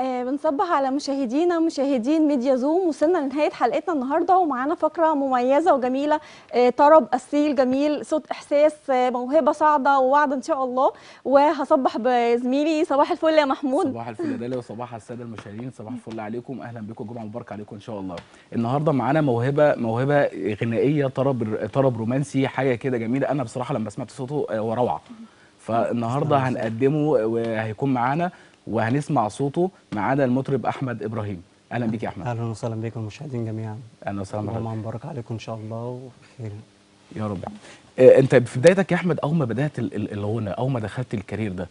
آه بنصبح على مشاهدينا مشاهدين ميديا زوم وصلنا لنهاية حلقتنا النهارده. ومعانا فقرة مميزة وجميلة آه طرب أصيل جميل صوت إحساس آه موهبة صاعدة ووعد إن شاء الله. وهصبح بزميلي صباح الفل يا محمود. صباح الفل يا داليا وصباح السادة المشاهدين. صباح الفل عليكم. أهلا بكم. جمعة مباركة عليكم إن شاء الله. النهارده معانا موهبة موهبة غنائية طرب طرب رومانسي حاجة كده جميلة. أنا بصراحة لما سمعت صوته آه، وروعه فالنهاردة هنقدمه وهيكون معانا وهنسمع صوته معانا المطرب أحمد إبراهيم. أهلا بيك يا أحمد. أهلا وسهلا بكم المشاهدين جميعا. أهلا وسهلا بحضرتك. جمعه مبارك عليكم إن شاء الله وخير. يا رب. آه، أنت في بدايتك يا أحمد أول ما بدأت ال- ال- الغنى أول ما دخلت الكارير ده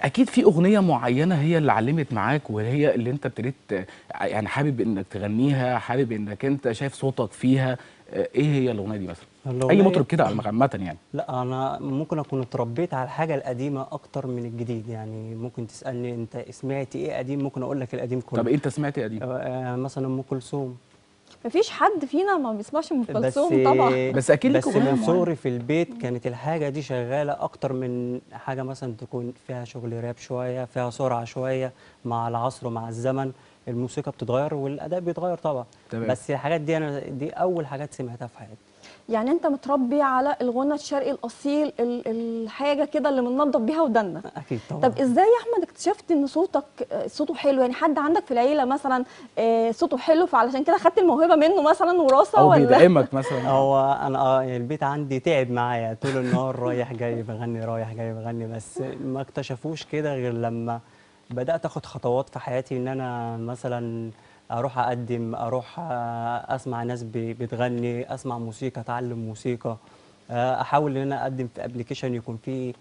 أكيد في أغنية معينة هي اللي علمت معاك وهي اللي أنت ابتديت آه، يعني حابب إنك تغنيها حابب إنك أنت شايف صوتك فيها آه، إيه هي الأغنية دي مثلا؟ أي الأغنية- مطرب كده عامة يعني. لا أنا ممكن أكون اتربيت على الحاجة القديمة أكتر من الجديد. يعني ممكن تسألني أنت سمعت إيه قديم؟ ممكن أقول لك القديم كله. طب أنت سمعت إيه قديم؟ آه، مثلا أم كلثوم. مفيش حد فينا ما بيسمعش أم كلثوم طبعا. بس أكيد ليك بس من. صغري في البيت كانت الحاجة دي شغالة أكتر من حاجة مثلا تكون فيها شغل راب شوية فيها سرعة شوية مع العصر ومع الزمن. الموسيقى بتتغير والأداء بيتغير طبعا. تمام. بس الحاجات دي أنا دي أول حاجات سمعتها في حياتي. يعني أنت متربي على الغنى الشرقي الأصيل ال- الحاجة كده اللي بننضف بيها ودنا أكيد طبعا. طب إزاي يا أحمد اكتشفت إن صوتك صوته حلو؟ يعني حد عندك في العيلة مثلا آه، صوته حلو فعلشان كده خدت الموهبة منه مثلا وراثة أو ولا؟ بيدعمك مثلا. هو أنا آه البيت عندي تعب معايا. طول النهار رايح جاي بغني رايح جاي بغني. بس ما اكتشفوش كده غير لما بدأت أخد خطوات في حياتي إن أنا مثلا أروح أقدم أروح آه، أسمع ناس بتغني أسمع موسيقى أتعلم موسيقى آه، أحاول إن أنا أقدم في ابلكيشن يكون فيه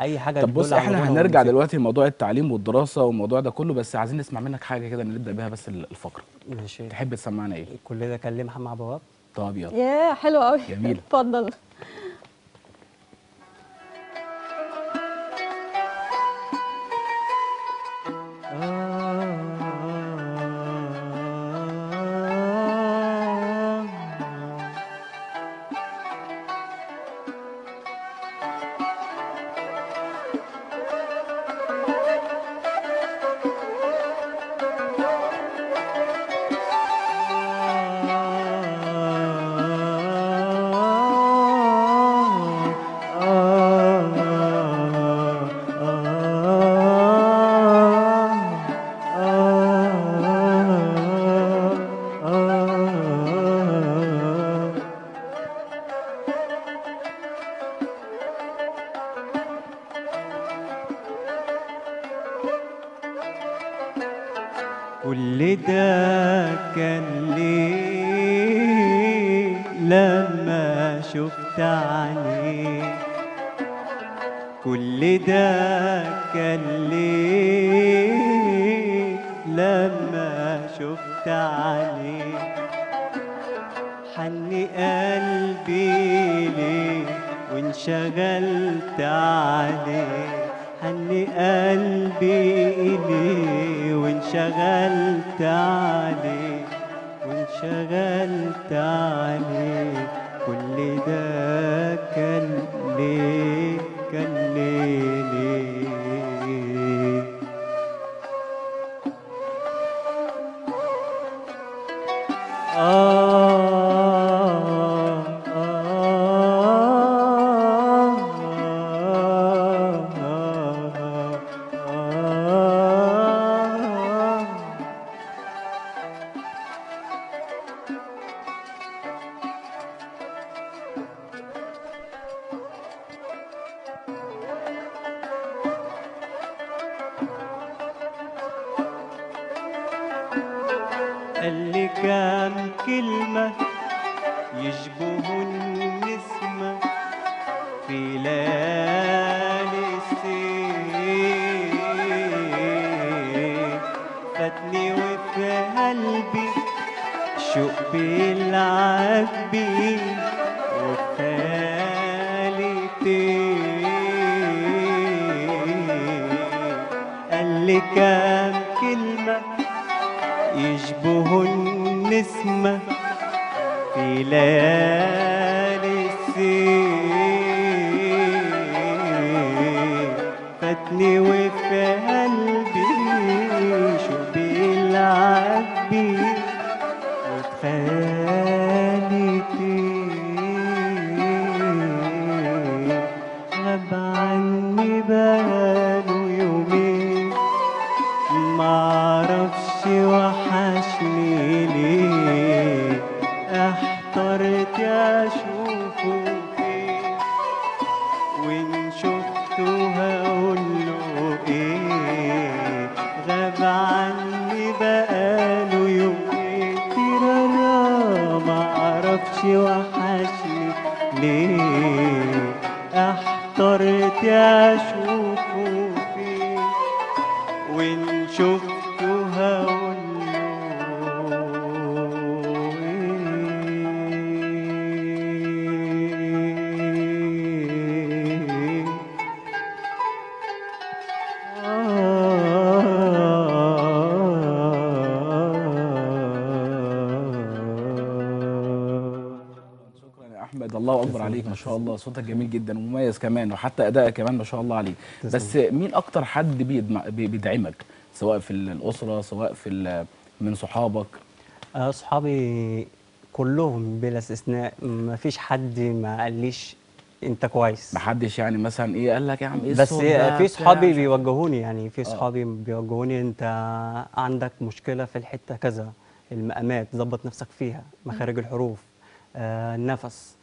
أي حاجة طب بص إحنا هنرجع. دلوقتي لموضوع التعليم والدراسة والموضوع ده كله بس عايزين نسمع منك حاجة كده نبدأ بيها بس الفقرة. ماشي. تحب تسمعنا إيه؟ كل ده محمد عبد الوهاب طب يلا. يا حلو قوي جميل. اتفضل. Ah. كل ده كان ليه لما شفت عينيك كل ده كان ليه لما شفت عينيك حن قلبي ليه وانشغلت عليه. حن قلبي ليه وانشغلت عليه وانشغلت عليه كل ده قال لي كام كلمة يشبهوا النسمة في ليالي الصيف فاتني وفي قلبي شوق بيلعب بيه وخيالي تيه قال لي كام يشبه النسمة في ليالي الصيف وحشني. ليه؟ احترت اشوفه اكبر عليك ما شاء الله. صوتك جميل جدا ومميز كمان وحتى ادائك كمان ما شاء الله عليك. بس مين أكتر حد بيدعمك؟ سواء في الأسرة سواء في من صحابك؟ اصحابي كلهم بلا استثناء. ما فيش حد ما قاليش أنت كويس. محدش يعني مثلا إيه قال لك يا عم إيه بس في صحابي. بيوجهوني يعني. في آه. صحابي بيوجهوني أنت عندك مشكلة في الحتة كذا المقامات ظبط نفسك فيها مخارج الحروف آه النفس. آه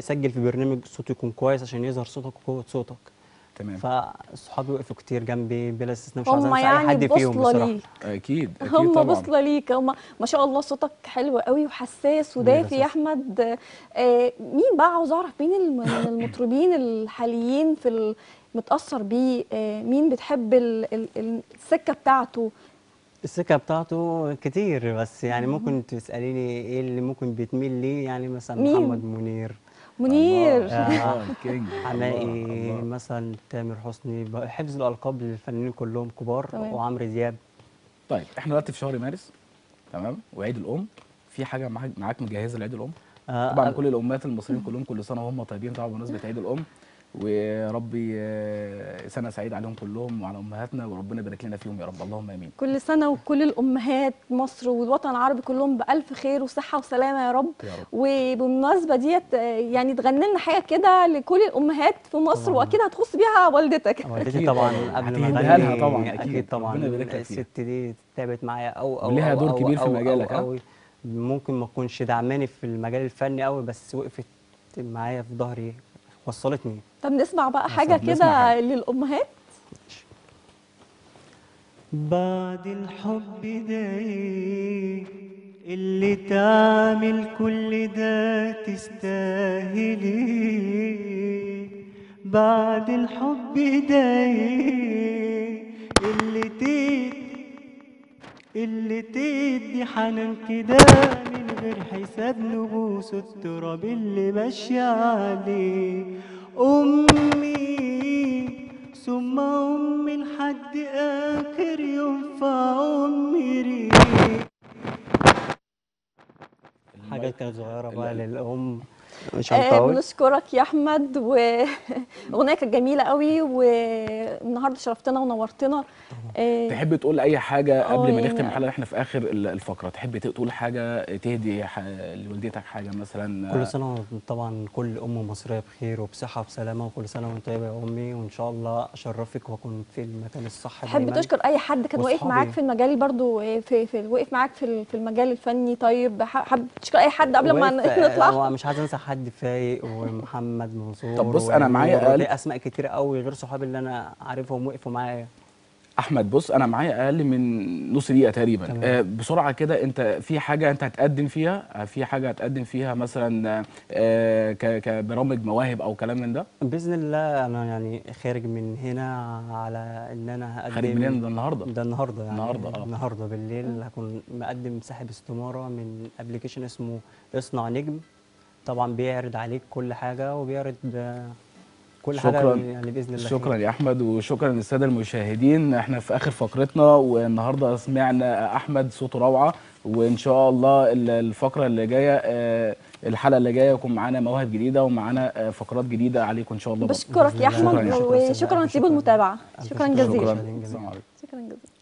سجل في برنامج صوته يكون كويس عشان يظهر صوتك وقوة صوتك. تمام. فصحابي وقفوا كتير جنبي بلا استثناء مش عايز هم أنسى أي يعني حد فيهم بوصلة بصراحة. ليك. أكيد أكيد هم بوصلة ليك. هم ما شاء الله صوتك حلو قوي وحساس ودافي يا. أحمد. آه، مين بقى عاوز أعرف مين المطربين الحاليين في متأثر بيه؟ آه، مين بتحب ال- ال- ال- السكة بتاعته؟ السكة بتاعته كتير بس يعني ممكن تسأليني إيه اللي ممكن بيتميل ليه؟ يعني مثلا مين؟ محمد منير. منير. الله، الله. مثلا تامر حسني حفظ الألقاب للفنانين كلهم كبار. وعمرو دياب. طيب إحنا دلوقتي في شهر مارس تمام؟ وعيد الأم. في حاجة معاك مجهزة لعيد الأم؟ آه، طبعا آه، كل الأمهات المصريين كلهم كل سنة وهم طيبين طبعا بمناسبة عيد الأم. وربي آه، سنة سعيدة عليهم كلهم وعلى أمهاتنا وربنا يبارك لنا فيهم يا رب اللهم آمين كل سنة وكل الأمهات مصر والوطن العربي كلهم بألف خير وصحة وسلامة يا رب يا رب وبالمناسبة ديت آه، يعني تغني لنا حاجة كده لكل الأمهات في مصر طبعاً. وأكيد هتخص بيها والدتك والدتي أكيد طبعا طبعاً. قبل ما اغني طبعاً، أكيد. أكيد طبعا. الست دي تعبت معايا أو أو وليها أو دور أو كبير في أو مجالك، ها؟ أو أو ممكن ما تكونش دعماني في المجال الفني قوي بس وقفت معايا في ظهري وصلتني. طب نسمع بقى حاجة كده حاجة. للأمهات. بعد الحب ده اللي تعمل كل ده تستاهلي. بعد الحب ده اللي تدي اللي تدي حنان كده من غير حساب نبوس التراب اللي ماشية عليه. أمي ثم أمي لحد آخر يوم في عمري حاجة كانت صغيرة بقى للأم. مش آه، هنطول. بنشكرك يا أحمد واغنيه كانت جميلة قوي والنهاردة شرفتنا ونورتنا. آه، تحب تقول أي حاجة آه، قبل ما يعني- نختم الحلقة إحنا في آخر ال- الفقرة؟ تحب تقول حاجة تهدي لوالدتك حاجة مثلا؟ كل سنة وأنت طبعا كل أم مصرية بخير وبصحة وبسلامة وكل سنة وأنت طيبة يا أمي. وإن شاء الله أشرفك وأكون في المكان الصح تحب تشكر أي حد كان واقف. معاك في المجال برضو آه، في, في واقف معاك في ال- في المجال الفني؟ طيب حابب تشكر أي حد قبل ما نطلع؟ هو مش عايز أنسى حد. فايق ومحمد منصور طب بص، أنا معايا وفي أسماء كتير قوي غير صحابي اللي أنا عارفهم وقفوا معايا. أحمد بص أنا معايا أقل من نص دقيقة تقريبا. تمام. آه بسرعة كده أنت في حاجة أنت هتقدم فيها؟ آه، في حاجة هتقدم فيها مثلا آه كبرامج مواهب أو كلام من ده؟ بإذن الله أنا يعني خارج من هنا على إن أنا هقدم. خارج منين ده النهارده. ده النهارده يعني. النهاردة، آه. النهارده بالليل هكون مقدم سحب استمارة من ابلكيشن اسمه اصنع نجم. طبعا بيعرض عليك كل حاجة وبيعرض كل حاجة شكراً. يعني بإذن الله شكرا. يا أحمد وشكرا للسادة المشاهدين إحنا في آخر فقرتنا والنهاردة سمعنا أحمد صوته روعة وإن شاء الله ال- الفقرة اللي جاية آه، الحلقة اللي جاية يكون معانا مواهب جديدة ومعانا آه، فقرات جديدة عليكم إن شاء الله بشكرك يا. أحمد. وشكرا لطيب المتابعة شكرا شكر. جزيلا شكرا جزيلا. السلام عليكم شكرا جزيلا